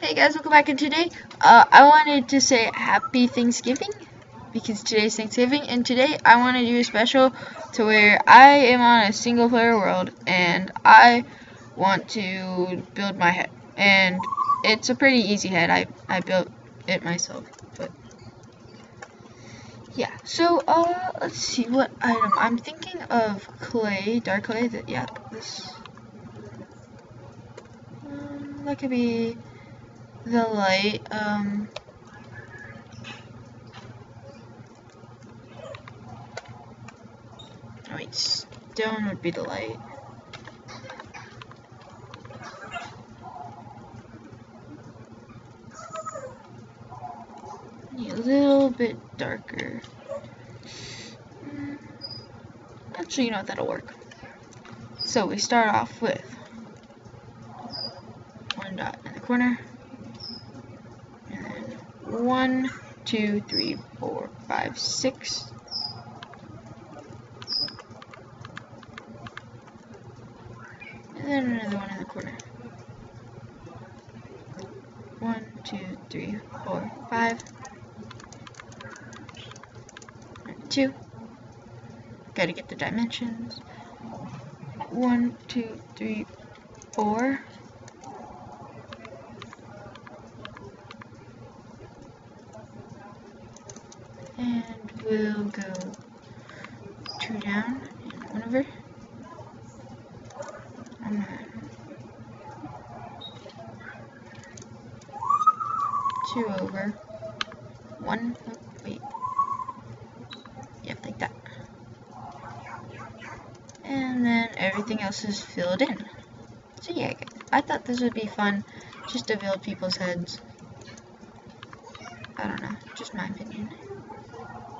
Hey guys, welcome back. And today, uh, I wanted to say Happy Thanksgiving because today's Thanksgiving, and today I want to do a special to where I am on a single player world and I want to build my head. And it's a pretty easy head. I I built it myself, but yeah. So uh, let's see what item I'm thinking of. Clay, dark clay. That yeah, this. Um, that could be the light. Um, wait, stone would be the light. a little bit darker. Actually, you know what, that'll work. So we start off with one dot in the corner one, two, three, four, five, six. And then another one in the corner. One, two, three, four, five. Two. Gotta get the dimensions. One, two, three, four. And we'll go two down and one over. And then two over. One, wait. Yep, like that. And then everything else is filled in. So yeah, I thought this would be fun just to build people's heads. I don't know, just my opinion.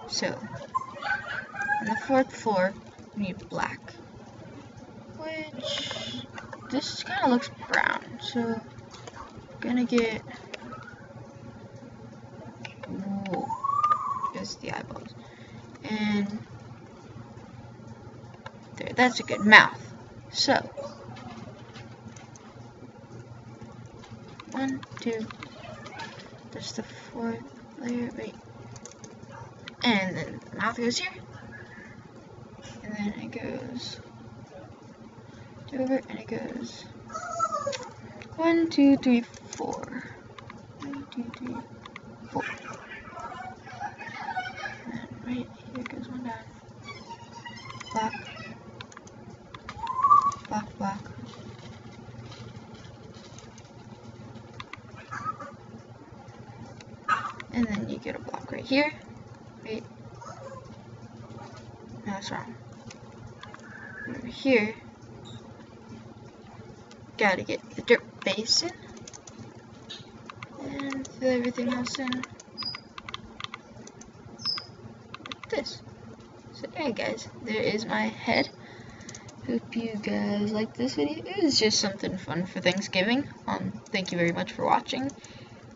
So, on the fourth floor, we need black. Which, this kind of looks brown, so, gonna get, whoa, just the eyeballs. And, there, that's a good mouth. So, one, two, there's the fourth layer, wait, and then the mouth goes here, and then it goes over, and it goes one, two, three, four. One, two, three, four. And right here goes one down. Black. Black, black. And then you get a block right here. Wait. No, that's wrong. Over here, gotta get the dirt basin and fill everything else in like this. So yeah guys, there is my head. Hope you guys like this video. It was just something fun for Thanksgiving. Um, thank you very much for watching.